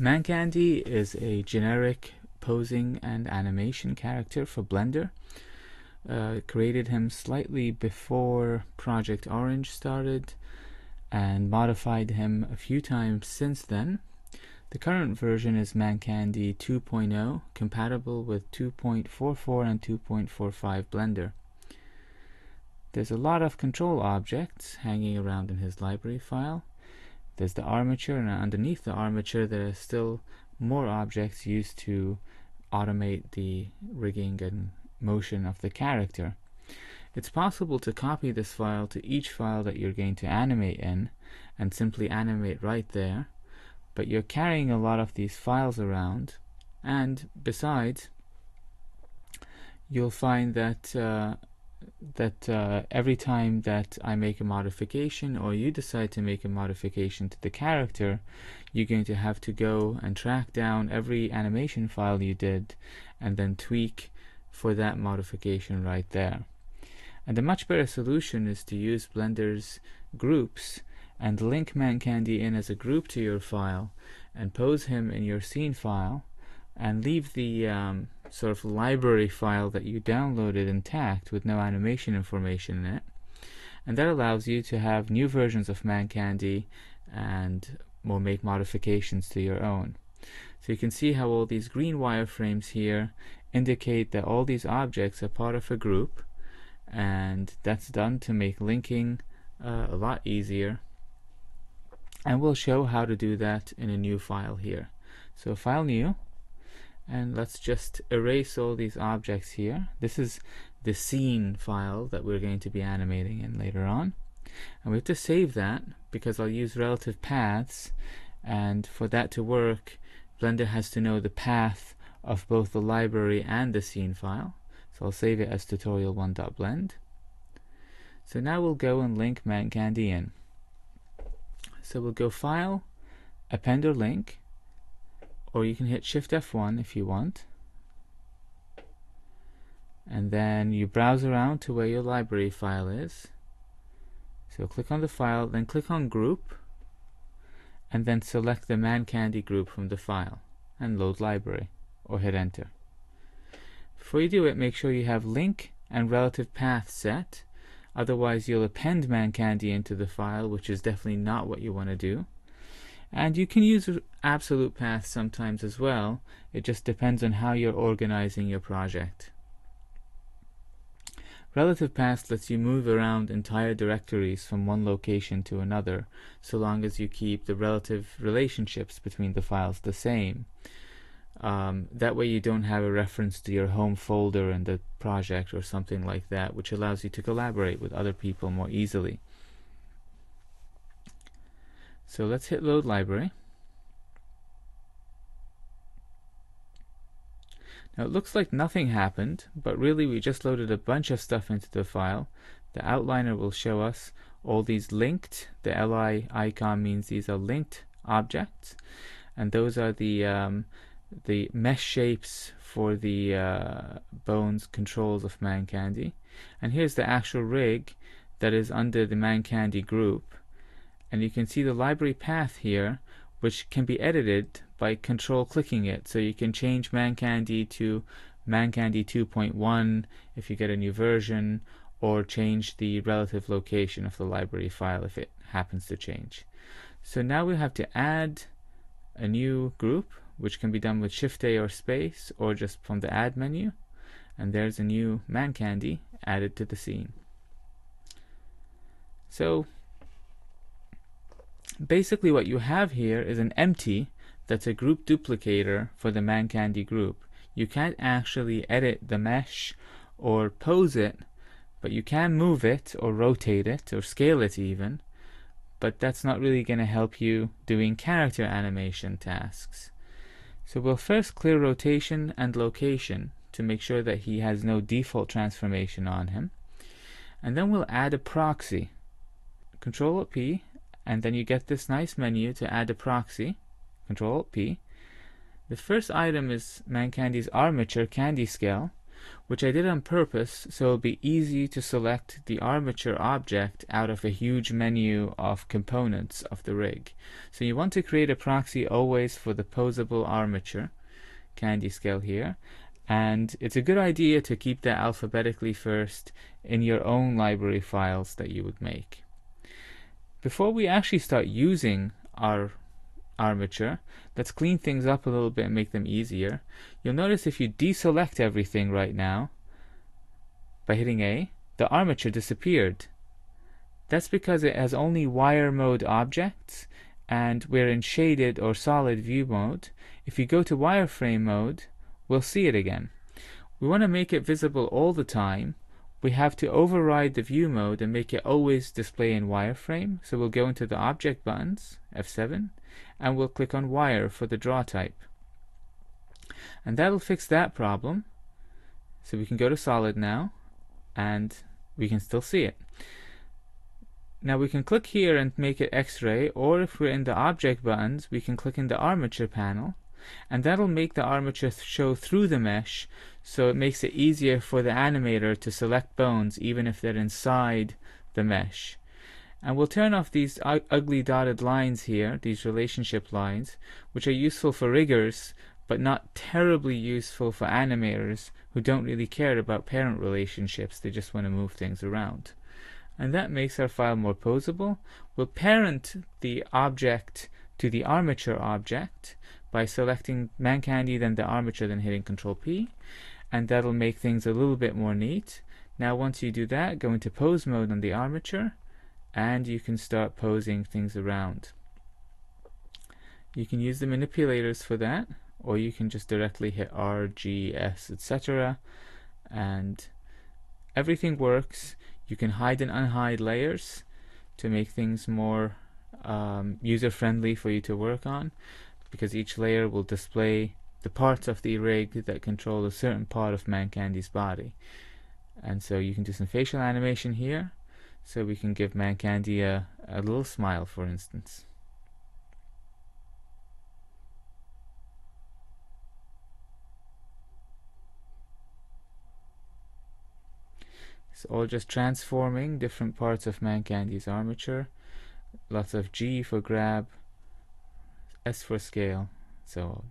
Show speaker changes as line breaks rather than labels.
Mancandy is a generic posing and animation character for Blender. Uh, created him slightly before Project Orange started and modified him a few times since then. The current version is Mancandy 2.0, compatible with 2.44 and 2.45 Blender. There's a lot of control objects hanging around in his library file. There's the armature, and underneath the armature there are still more objects used to automate the rigging and motion of the character. It's possible to copy this file to each file that you're going to animate in and simply animate right there but you're carrying a lot of these files around and besides you'll find that uh, that uh, every time that I make a modification or you decide to make a modification to the character you're going to have to go and track down every animation file you did and then tweak for that modification right there. And a much better solution is to use Blender's groups and link Mancandy in as a group to your file and pose him in your scene file and leave the um, sort of library file that you downloaded intact with no animation information in it. And that allows you to have new versions of Mancandy and will make modifications to your own. So you can see how all these green wireframes here indicate that all these objects are part of a group and that's done to make linking uh, a lot easier and we'll show how to do that in a new file here so file new and let's just erase all these objects here. This is the scene file that we're going to be animating in later on. And we have to save that because I'll use relative paths. And for that to work Blender has to know the path of both the library and the scene file. So I'll save it as tutorial1.blend so now we'll go and link Mancandy in. So we'll go File, Append or Link, or you can hit Shift F1 if you want. And then you browse around to where your library file is. So click on the file, then click on Group, and then select the Man Candy group from the file, and load library, or hit Enter. Before you do it, make sure you have link and relative path set, Otherwise, you'll append Man Candy into the file, which is definitely not what you want to do. And you can use absolute paths sometimes as well. It just depends on how you're organizing your project. Relative paths lets you move around entire directories from one location to another, so long as you keep the relative relationships between the files the same. Um, that way you don't have a reference to your home folder in the project or something like that, which allows you to collaborate with other people more easily. So let's hit load library. Now it looks like nothing happened, but really we just loaded a bunch of stuff into the file. The outliner will show us all these linked, the li icon means these are linked objects, and those are the um, the mesh shapes for the uh, bones controls of Mancandy. And here's the actual rig that is under the Mancandy group. And you can see the library path here, which can be edited by control clicking it. So you can change Mancandy to Mancandy 2.1 if you get a new version, or change the relative location of the library file if it happens to change. So now we have to add a new group which can be done with Shift A or space or just from the add menu and there's a new Mancandy added to the scene. So basically what you have here is an empty that's a group duplicator for the Mancandy group. You can't actually edit the mesh or pose it, but you can move it or rotate it or scale it even, but that's not really going to help you doing character animation tasks. So we'll first clear rotation and location to make sure that he has no default transformation on him. And then we'll add a proxy. Control P, and then you get this nice menu to add a proxy. Control P. The first item is Mancandy's armature candy scale, which I did on purpose so it'll be easy to select the armature object out of a huge menu of components of the rig. So you want to create a proxy always for the posable armature, candy scale here, and it's a good idea to keep that alphabetically first in your own library files that you would make. Before we actually start using our armature, let's clean things up a little bit and make them easier. You'll notice if you deselect everything right now by hitting A, the armature disappeared. That's because it has only wire mode objects and we're in shaded or solid view mode. If you go to wireframe mode, we'll see it again. We want to make it visible all the time. We have to override the view mode and make it always display in wireframe. So we'll go into the object buttons, F7, and we'll click on wire for the draw type. And that'll fix that problem. So we can go to solid now and we can still see it. Now we can click here and make it X-ray or if we're in the object buttons we can click in the armature panel and that'll make the armature show through the mesh so it makes it easier for the animator to select bones even if they're inside the mesh. And we'll turn off these ugly dotted lines here, these relationship lines, which are useful for riggers, but not terribly useful for animators who don't really care about parent relationships, they just want to move things around. And that makes our file more posable. We'll parent the object to the armature object by selecting man candy, then the armature, then hitting Control P. And that'll make things a little bit more neat. Now once you do that, go into pose mode on the armature and you can start posing things around. You can use the manipulators for that or you can just directly hit R, G, S, etc. and everything works. You can hide and unhide layers to make things more um, user-friendly for you to work on because each layer will display the parts of the rig that control a certain part of Mancandy's body. And so you can do some facial animation here so we can give Mancandy a, a little smile, for instance. It's all just transforming different parts of Mancandy's armature. Lots of G for grab, S for scale, so.